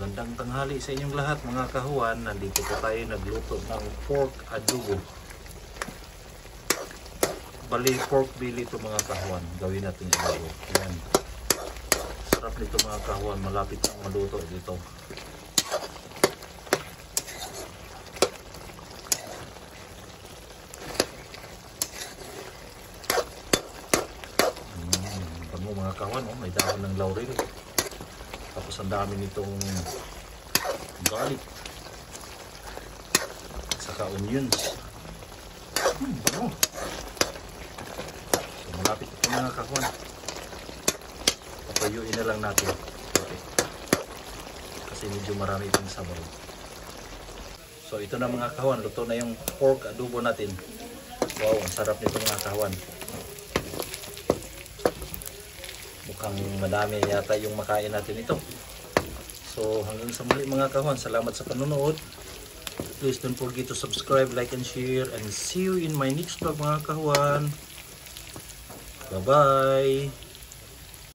Magandang tanghali sa inyong lahat mga kahuan. Nandito po tayo nagluto ng pork adobo. Bali pork belly ito mga kahuan. Gawin natin yung adobo. Yan. Sarap nito mga kahuan. Malapit ang maluto dito. Mm, bango mga kahuan. Oh, may dahon ng laurel. Tapos ang dami nitong garlic. Saka onions. Hmm, bango. So malapit ito mga kahuan. Papayuin na lang natin. Okay. Kasi medyo marami itong sabaw. So ito na mga kahuan. Luto na yung pork adobo natin. Wow, ang sarap nito mga kahuan. Mukhang madami yata yung makain natin ito. So hanggang sa muli mga kahuan, salamat sa panonood. Please don't forget to subscribe, like, and share. And see you in my next vlog mga kahuan. Bye-bye!